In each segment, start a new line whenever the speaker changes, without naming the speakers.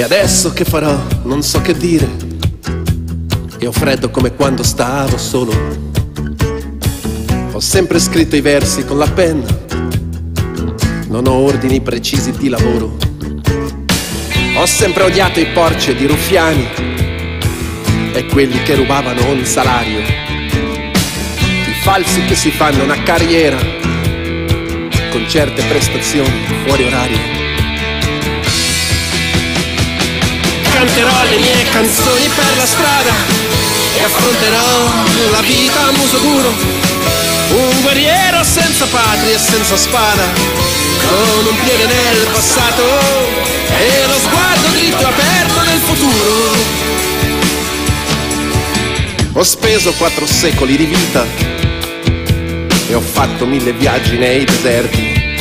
E adesso che farò? Non so che dire. E ho freddo come quando stavo solo. Ho sempre scritto i versi con la penna. Non ho ordini precisi di lavoro. Ho sempre odiato i porci ed i ruffiani e quelli che rubavano ogni salario. I falsi che si fanno una carriera con certe prestazioni fuori orario. Canterò le mie canzoni per la strada e affronterò la vita a muso duro. Un guerriero senza patria e senza spada, con un piede nel passato e lo sguardo dritto aperto nel futuro. Ho speso quattro secoli di vita e ho fatto mille viaggi nei deserti,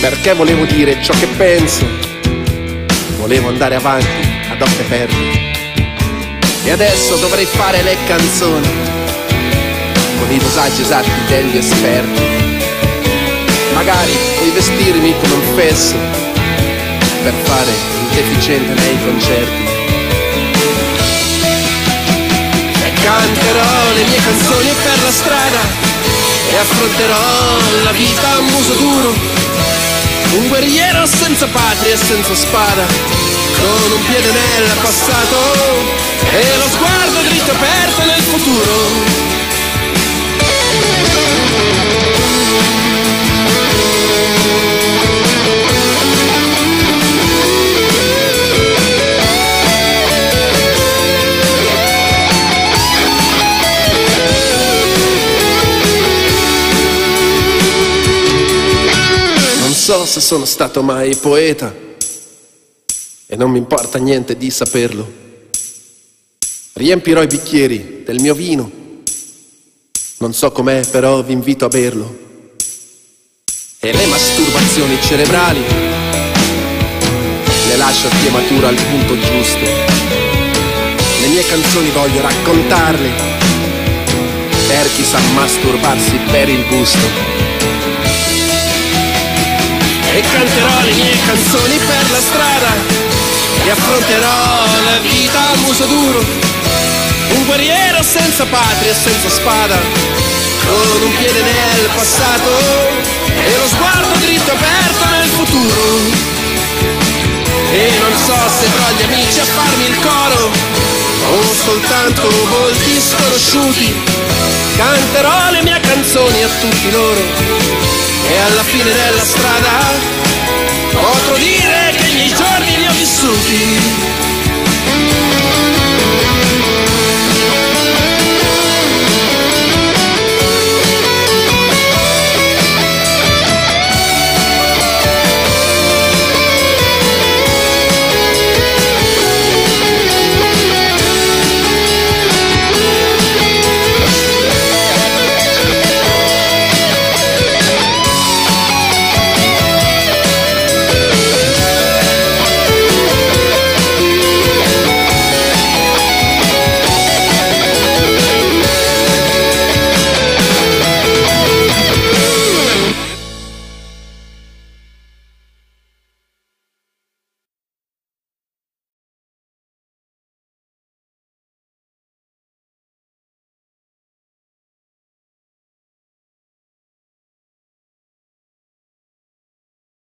perché volevo dire ciò che penso Volevo andare avanti ad occhi aperti. E adesso dovrei fare le canzoni con i dosaggi esatti degli esperti. Magari puoi vestirmi come un fesso per fare il deficiente nei concerti. E canterò le mie canzoni per la strada e affronterò la vita a muso duro un guerriero senza patria e senza spada, con un piede nel passato e lo sguardo so se sono stato mai poeta e non mi importa niente di saperlo. Riempirò i bicchieri del mio vino, non so com'è però vi invito a berlo. E le masturbazioni cerebrali le lascio a chiamatura al punto giusto. Le mie canzoni voglio raccontarle per chi sa masturbarsi per il gusto e canterò le mie canzoni per la strada e affronterò la vita a muso duro. Un guerriero senza patria e senza spada, con un piede nel passato e lo sguardo dritto aperto nel futuro. E non so se tra gli amici a farmi il coro o soltanto volti sconosciuti. Canterò le mie canzoni a tutti loro e alla fine della strada potrò dire che i miei giorni li ho vissuti.